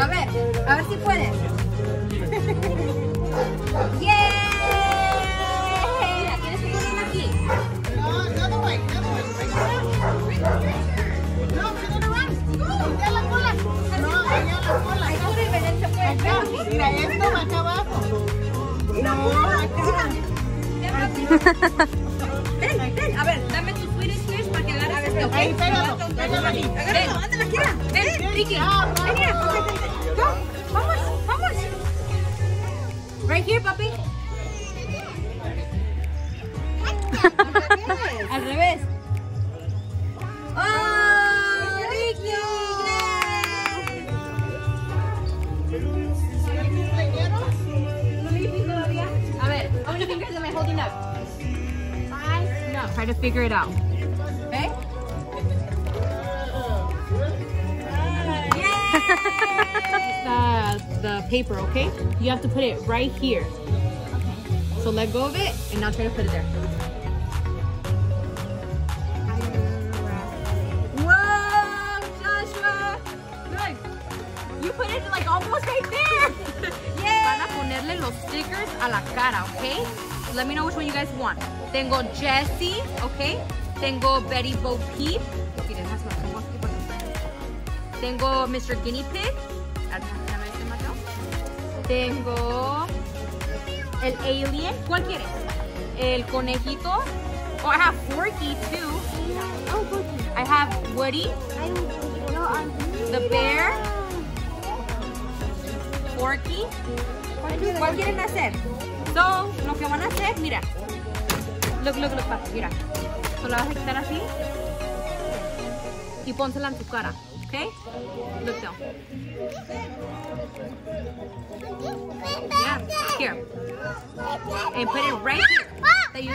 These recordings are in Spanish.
A ver, a ver si puedes. Que ponerlo aquí. No, way. No, turn it around. Voltea la cola. No, la cola. Se puede. Acá, mira, esto va acá abajo. No, acá. Ven, ven, a ver, dame tu Swedish para que agarres este, ¿ok? Ahí, pégalo, pégalo ahí. Agárralo, ándale, aquí, mira. Ven, Ricky. Ven, mira. Go, vamos, vamos. Right here, papi. Al revés. ¡Oh, Ricky! A ver, how many fingers am I holding up? Five. No, try to figure it out. The, paper, okay? You have to put it right here. So let go of it and now try to put it there. Whoa, Joshua! Look, you put it like almost right there. Van a ponerle los stickers a la cara, okay? Let me know which one you guys want. Tengo Jessie, okay? Tengo Betty Bo Peep. Tengo aquí por acá. Tengo Mr. Guinea Pig. Tengo el Alien. ¿Cuál quieres? El conejito. Oh, I have Forky too. I have Woody. The bear. Forky. ¿Cuál quieren hacer? So, lo que van a hacer, mira. Look, look, look, mira. Solo vas a quitar así. Y pónsela en tu cara. ¿Ok? Look down. Yeah, here. And put it right here. There you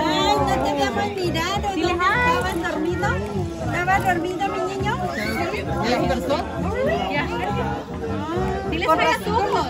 Ay, no te habíamos mirado. Sí, ¿Dónde estabas dormido? ¿Estabas dormido, mi niño? Diles para tus ojos.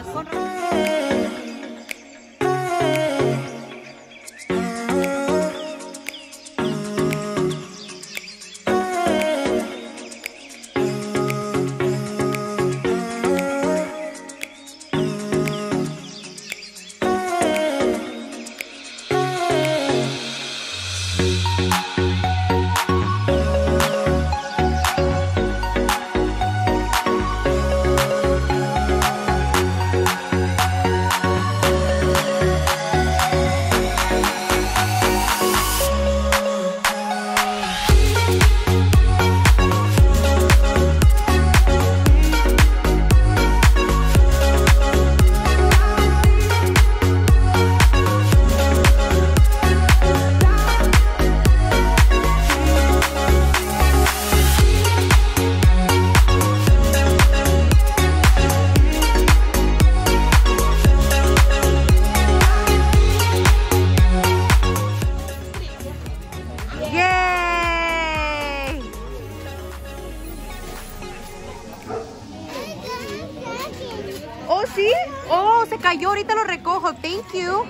Ahorita lo recojo. Thank you.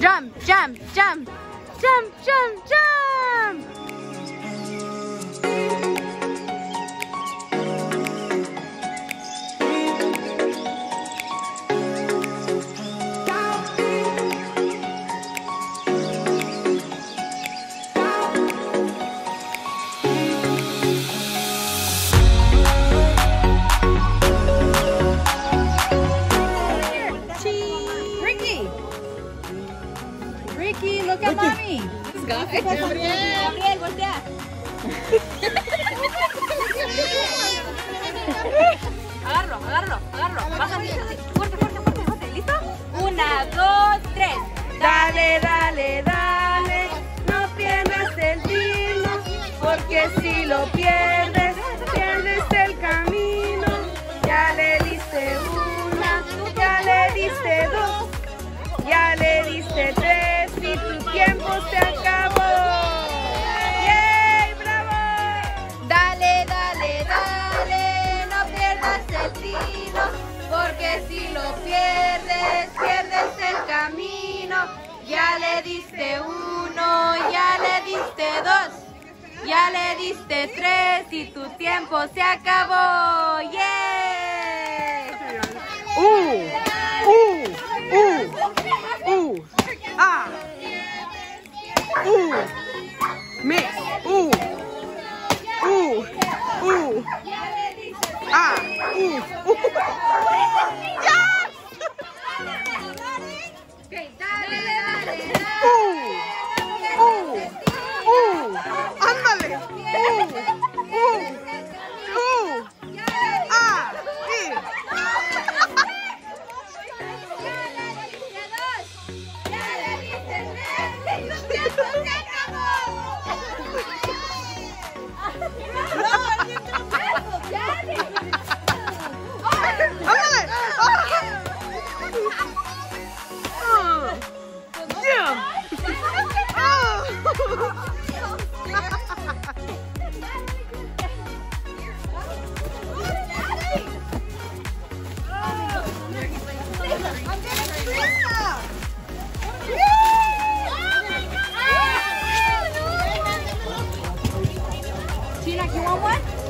Jump, jump, jump. Jump, jump, jump. apagarlo. Fuerte, fuerte, fuerte, ¿Listo? Una, dos, tres. Dale, dale, dale. No pierdas el vino, porque si lo pierdes, pierdes el camino. Ya le diste una, ya le diste dos, ya le diste tres y tu tiempo se acaba. ya le diste uno, ya le diste dos, ya le diste tres y tu tiempo se acabó. ¡Yeah!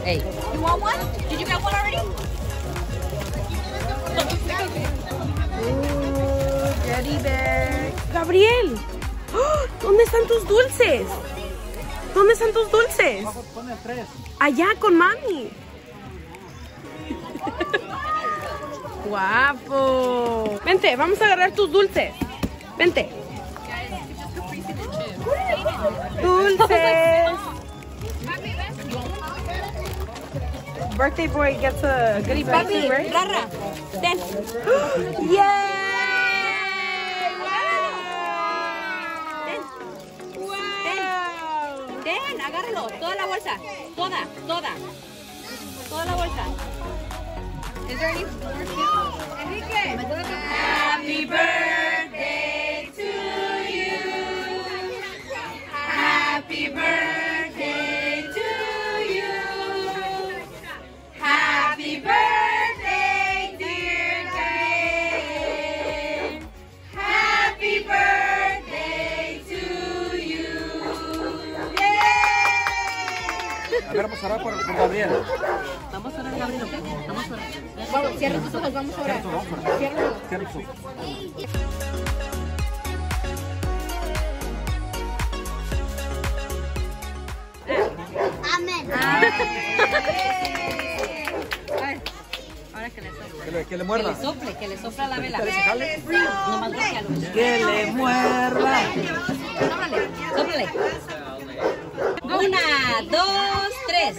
Hey. You want one? Did you get one already? Teddy bear. Gabriel, ¡Oh! ¿dónde están tus dulces? ¿Dónde están tus dulces? Allá con mami. Guapo. Vente, vamos a agarrar tus dulces. Vente. Dulces. Birthday boy gets a goodie bag too, right? Rara, ten. Yay! Wow! Ten, agárralo. Toda la bolsa. Toda, toda. Toda la bolsa. Is there any Enrique. Happy birthday Vamos a orar, Gabriel. Vamos a orar. Vamos, cierra tus ojos, vamos a orar. Cierra tus ojos. Amén. Ahora que le sople. Que le, que le Que muerda. le sople, que le sopla la vela. Que le jale. Nomás bloquealo. Que le muerda. Sóplale, sóplale. Una, dos, tres.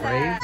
parade.